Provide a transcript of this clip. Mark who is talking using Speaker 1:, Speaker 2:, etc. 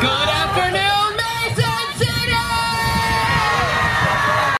Speaker 1: Good